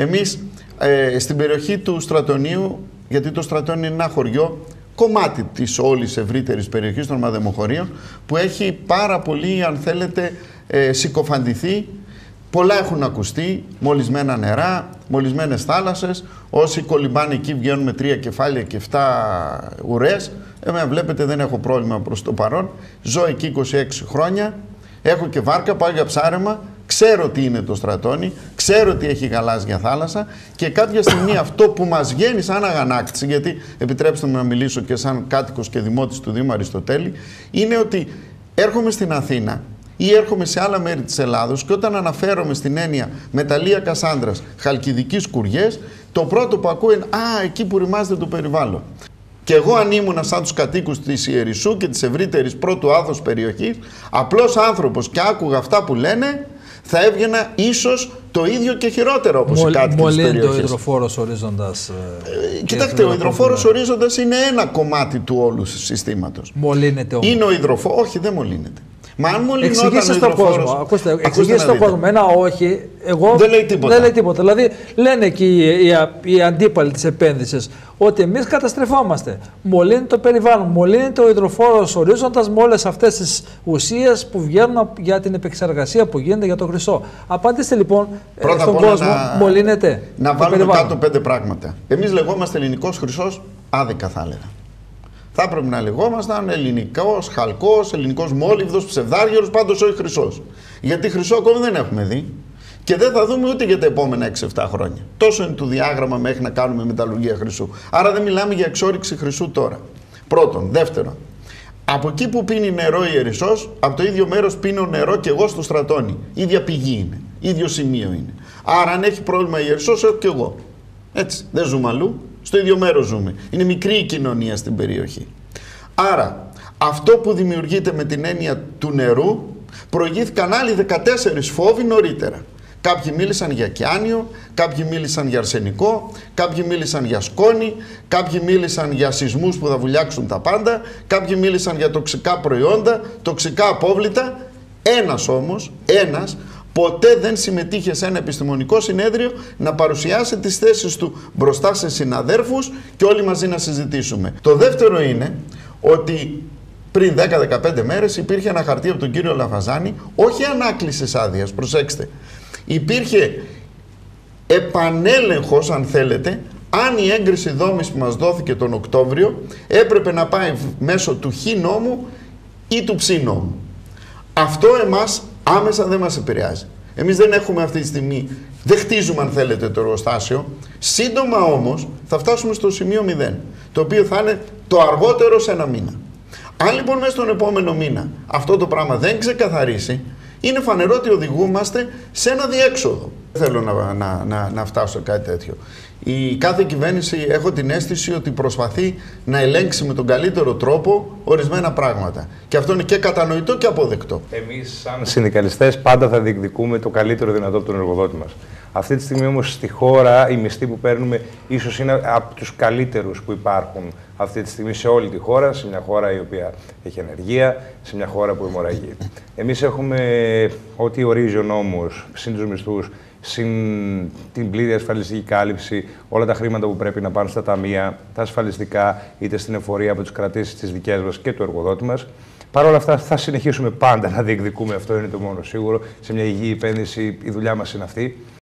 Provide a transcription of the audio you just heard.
Εμείς ε, στην περιοχή του Στρατονίου, γιατί το Στρατόνιο είναι ένα χωριό, κομμάτι της όλης ευρύτερης περιοχής των Μαδεμοχωρίων, που έχει πάρα πολύ, αν θέλετε, ε, συκοφαντηθεί Πολλά έχουν ακουστεί, μολυσμένα νερά, μολυσμένες θάλασσες. Όσοι κολυμπάνε εκεί βγαίνουν με τρία κεφάλια και 7 ουρές. Εμένα βλέπετε δεν έχω πρόβλημα προς το παρόν. Ζω εκεί 26 χρόνια. Έχω και βάρκα, πάω για ψάρεμα. Ξέρω τι είναι το στρατόνι, ξέρω τι έχει γαλάζια θάλασσα και κάποια στιγμή αυτό που μας βγαίνει σαν αγανάκτηση, γιατί επιτρέψτε μου να μιλήσω και σαν κάτοικος και δημότης του Δήμου Αριστοτέλη, είναι ότι έρχομαι στην Αθήνα ή έρχομαι σε άλλα μέρη της Ελλάδος και όταν αναφέρομαι στην έννοια μεταλλεία Κασάνδρας, χαλκιδικής κουριές, το πρώτο που ακούω είναι «Α, εκεί που ρημάζεται το περιβάλλον». Και εγώ αν ήμουν σαν τους κατοίκους της Ιερισσού και της ευρύτερης πρώτου άθος περιοχής, απλός άνθρωπος και άκουγα αυτά που λένε, θα έβγαινα ίσως το ίδιο και χειρότερο όπως Μολ, οι κάτοικοι της περιοχής. ο υδροφόρος ορίζοντας... Ε, κοιτάξτε, ο υδροφόρος ορίζοντας είναι ένα κομμάτι του όλου συστήματος. Μολύνεται όμως. Είναι ο υδροφόρος, όχι δεν μολύνεται. Μα αν Εξηγήστε στον κόσμο. Ακούστε, εξηγήστε στον κόσμο. Ένα όχι. Εγώ δεν λέει τίποτα. Δεν λέει τίποτα. Δηλαδή λένε εκεί οι, οι, οι αντίπαλοι της επένδυσης ότι εμείς καταστρεφόμαστε. Μολύνει το περιβάλλον, μολύνεται ο υδροφόρος ορίζοντας με όλες αυτές τις ουσίες που βγαίνουν για την επεξεργασία που γίνεται για το χρυσό. Απάντηστε λοιπόν ε, Πρώτα στον κόσμο, να... μολύνεται. Να βάλουμε κάτω πέντε πράγματα. Εμείς λεγόμαστε ελληνικός χρυσός άδικα θα έλεγα θα έπρεπε να λεγόμασταν ελληνικός, χαλκός, ελληνικός μόλιβδο, ψευδάργυρος, πάντως όχι χρυσός. Γιατί χρυσό ακόμη δεν έχουμε δει. Και δεν θα δούμε ούτε για τα επόμενα 6-7 χρόνια. Τόσο είναι το διάγραμμα μέχρι να κάνουμε μεταλλουργία χρυσού. Άρα δεν μιλάμε για εξόριξη χρυσού τώρα. Πρώτον. Δεύτερον, από εκεί που πίνει νερό η Ερυσό, από το ίδιο μέρος πίνω νερό και εγώ στο στρατόνι. ίδια πηγή είναι. ίδιο σημείο είναι. Άρα, αν έχει πρόβλημα η Ερυσό, έχω και εγώ. Έτσι. Δεν ζούμε αλλού στο ίδιο μέρος ζούμε. Είναι μικρή η κοινωνία στην περιοχή. Άρα, αυτό που δημιουργείται με την έννοια του νερού, προηγήθηκαν άλλοι 14 φόβοι νωρίτερα. Κάποιοι μίλησαν για κιάνιο, κάποιοι μίλησαν για αρσενικό, κάποιοι μίλησαν για σκόνη, κάποιοι μίλησαν για σεισμούς που θα βουλιάξουν τα πάντα, κάποιοι μίλησαν για τοξικά προϊόντα, τοξικά απόβλητα. Ένας όμως, ένας, ποτέ δεν συμμετείχε σε ένα επιστημονικό συνέδριο να παρουσιάσει τις θέσεις του μπροστά σε συναδέρφους και όλοι μαζί να συζητήσουμε. Το δεύτερο είναι ότι πριν 10-15 μέρες υπήρχε ένα χαρτί από τον κύριο Λαφαζάνη, όχι ανάκλησης άδειας, προσέξτε. Υπήρχε επανέλεγχος, αν θέλετε, αν η έγκριση δόμης που μας δόθηκε τον Οκτώβριο έπρεπε να πάει μέσω του χ νόμου ή του ψ νόμου. Αυτό εμάς άμεσα δεν μας επηρεάζει. Εμείς δεν έχουμε αυτή τη στιγμή, δεν χτίζουμε αν θέλετε το εργοστάσιο. Σύντομα όμως θα φτάσουμε στο σημείο 0, το οποίο θα είναι το αργότερο σε ένα μήνα. Αν λοιπόν μέσα στον επόμενο μήνα αυτό το πράγμα δεν ξεκαθαρίσει, είναι φανερό ότι οδηγούμαστε σε ένα διέξοδο. Δεν θέλω να, να, να, να φτάσω σε κάτι τέτοιο. Η κάθε κυβέρνηση έχω την αίσθηση ότι προσπαθεί να ελέγξει με τον καλύτερο τρόπο ορισμένα πράγματα. Και αυτό είναι και κατανοητό και αποδεκτό. Εμείς, σαν συνδικαλιστές, πάντα θα διεκδικούμε το καλύτερο δυνατό από τον εργοδότη μας. Αυτή τη στιγμή όμως στη χώρα οι μισθοί που παίρνουμε ίσως είναι από τους καλύτερους που υπάρχουν αυτή τη στιγμή σε όλη τη χώρα, σε μια χώρα η οποία έχει ενεργεία, σε μια χώρα που αιμορραγεί. Εμείς έχουμε ό,τι ορίζει ο νόμος, συν τους μισθούς, συν την πλήρη ασφαλιστική κάλυψη, όλα τα χρήματα που πρέπει να πάνε στα ταμεία, τα ασφαλιστικά, είτε στην εφορία από τις κρατήσεις τη δικές μας και του εργοδότη μας. Παρ' όλα αυτά, θα συνεχίσουμε πάντα να διεκδικούμε, αυτό είναι το μόνο σίγουρο. Σε μια υγιή επένδυση, η δουλειά μας είναι αυτή.